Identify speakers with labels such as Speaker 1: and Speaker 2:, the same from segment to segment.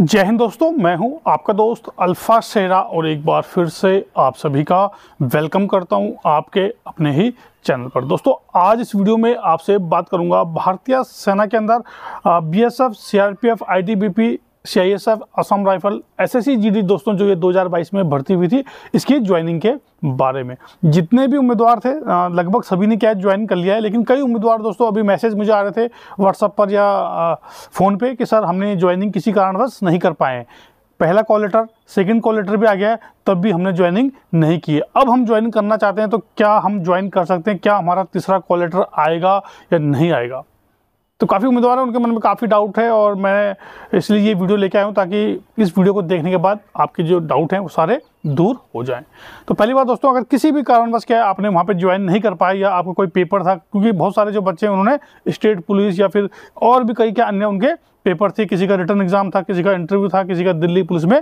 Speaker 1: जय हिंद दोस्तों, मैं हूँ आपका दोस्त अल्फ़ा सेरा और एक बार फिर से आप सभी का वेलकम करता हूँ आपके अपने ही चैनल पर। दोस्तों, आज इस वीडियो में आपसे बात करूँगा भारतीय सेना के अंदर BSF CRPF ITBP CISF Assam rifle SSC GD दोस्तों जो ये 2022 में भर्ती हुई थी, इसकी ज्वाइनिंग के बारे में। जितने भी उम्मीदवार थे लगभग सभी ने क्या ज्वाइन कर लिया है, लेकिन कई उम्मीदवार दोस्तों अभी मैसेज मुझे आ रहे थे व्हाट्सअप पर या फ़ोन पे कि, सर, हमने ज्वाइनिंग किसी कारणवश नहीं कर पाए पहला call letter second call letter भी आ गया है, तब भी हमने ज्वाइनिंग नहीं की है। अब हम ज्वाइन करना चाहते हैं तो क्या हम ज्वाइन कर सकते हैं? क्या हमारा तीसरा कॉल लेटर आएगा या नहीं आएगा? तो काफ़ी उम्मीदवार हैं, उनके मन में काफ़ी डाउट है और मैं इसलिए ये वीडियो लेके आया हूँ ताकि इस वीडियो को देखने के बाद आपके जो डाउट हैं वो सारे दूर हो जाएँ। तो पहली बात दोस्तों, अगर किसी भी कारणवश क्या है आपने वहाँ पे ज्वाइन नहीं कर पाए या आपको कोई पेपर था, क्योंकि बहुत सारे जो बच्चे हैं, उन्होंने स्टेट पुलिस या फिर और भी कई क्या अन्य उनके पेपर थे, किसी का रिटर्न एग्ज़ाम था, किसी का इंटरव्यू था, किसी का दिल्ली पुलिस में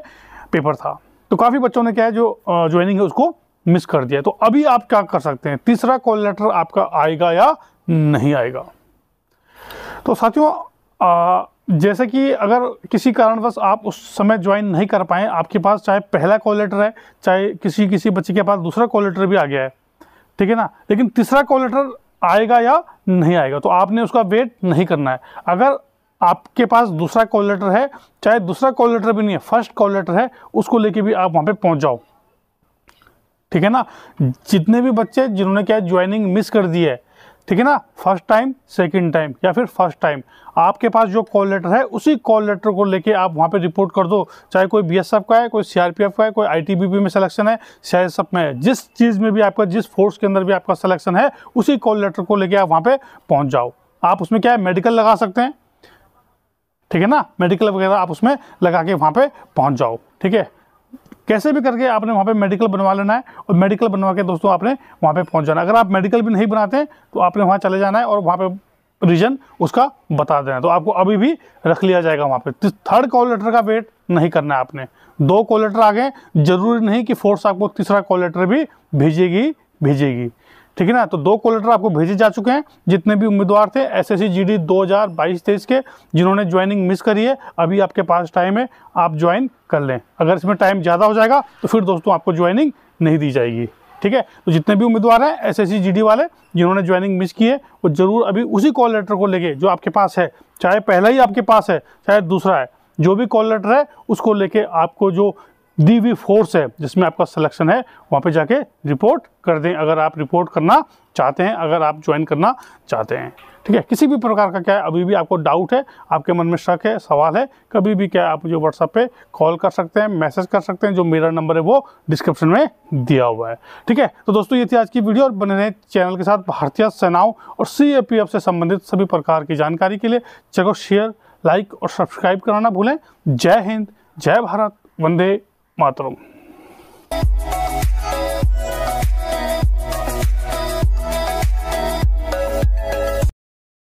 Speaker 1: पेपर था। तो काफ़ी बच्चों ने क्या है, जो ज्वाइनिंग है, उसको मिस कर दिया तो अभी आप क्या कर सकते हैं? तीसरा कॉल लेटर आपका आएगा या नहीं आएगा? तो साथियों जैसे कि अगर किसी कारणवश आप उस समय ज्वाइन नहीं कर पाए, आपके पास चाहे पहला कॉल लेटर है, चाहे किसी किसी बच्चे के पास दूसरा कॉल लेटर भी आ गया है, ठीक है ना? लेकिन तीसरा कॉल लेटर आएगा या नहीं आएगा तो आपने उसका वेट नहीं करना है। अगर आपके पास दूसरा कॉल लेटर है, चाहे दूसरा कॉल लेटर भी नहीं है फ़र्स्ट कॉल लेटर है, उसको लेके भी आप वहाँ पे पहुँच जाओ, ठीक है ना? जितने भी बच्चे जिन्होंने क्या ज्वाइनिंग मिस कर दी है ठीक है ना? फ़र्स्ट टाइम सेकंड टाइम या फिर फ़र्स्ट टाइम आपके पास जो कॉल लेटर है, उसी कॉल लेटर को लेके आप वहाँ पे रिपोर्ट कर दो। चाहे कोई बीएसएफ का है, कोई सीआरपीएफ का है, कोई आईटीबीपी में सिलेक्शन है सीआईएसएफ में है। जिस चीज़ में भी आपका, जिस फोर्स के अंदर भी आपका सिलेक्शन है, उसी कॉल लेटर को लेके आप वहाँ पर पहुँच जाओ। आप उसमें क्या है? मेडिकल लगा सकते हैं। ठीक है ना? मेडिकल वगैरह आप उसमें लगा के वहाँ पर पहुँच जाओ। ठीक है? कैसे भी करके आपने वहाँ पे मेडिकल बनवा लेना है और मेडिकल बनवा के दोस्तों आपने वहाँ पे पहुँच जाना अगर आप मेडिकल भी नहीं बनाते हैं तो आपने वहाँ चले जाना है और वहाँ पे रीजन उसका बता देना तो आपको अभी भी रख लिया जाएगा वहाँ पे। थर्ड कॉल लेटर का वेट नहीं करना है आपने। दो कॉल लेटर आ गए ज़रूरी नहीं कि फोर्स आपको तीसरा कॉल लेटर भी भेजेगी भेजेगी। ठीक है ना? तो दो कॉल लेटर आपको भेजे जा चुके हैं, जितने भी उम्मीदवार थे S S C G D दो हज़ार बाईस तेईस के, जिन्होंने ज्वाइनिंग मिस करी है, अभी आपके पास टाइम है, आप ज्वाइन कर लें। अगर इसमें टाइम ज़्यादा हो जाएगा तो फिर दोस्तों आपको ज्वाइनिंग नहीं दी जाएगी। ठीक है? तो जितने भी उम्मीदवार हैं एस एस वाले, जिन्होंने ज्वाइनिंग मिस की है, वो ज़रूर अभी उसी कॉल लेटर को लेके, जो आपके पास है, चाहे पहला ही आपके पास है, चाहे दूसरा है, जो भी कॉल लेटर है, उसको लेके आपको जो दी हुई फोर्स है, जिसमें आपका सिलेक्शन है, वहाँ पे जाके रिपोर्ट कर दें। अगर आप रिपोर्ट करना चाहते हैं, अगर आप ज्वाइन करना चाहते हैं। ठीक है, किसी भी प्रकार का क्या है, अभी भी आपको डाउट है, आपके मन में शक है, सवाल है, कभी भी क्या है, आप मुझे व्हाट्सअप पे कॉल कर सकते हैं मैसेज कर सकते हैं, जो मेरा नंबर है वो डिस्क्रिप्शन में दिया हुआ है। ठीक है तो दोस्तों, ये थी आज की वीडियो और बने रहे चैनल के साथ भारतीय सेनाओं और CAPF से संबंधित सभी प्रकार की जानकारी के लिए। चलो शेयर लाइक और सब्सक्राइब कराना भूलें। जय हिंद, जय भारत, वंदे മാത്രം.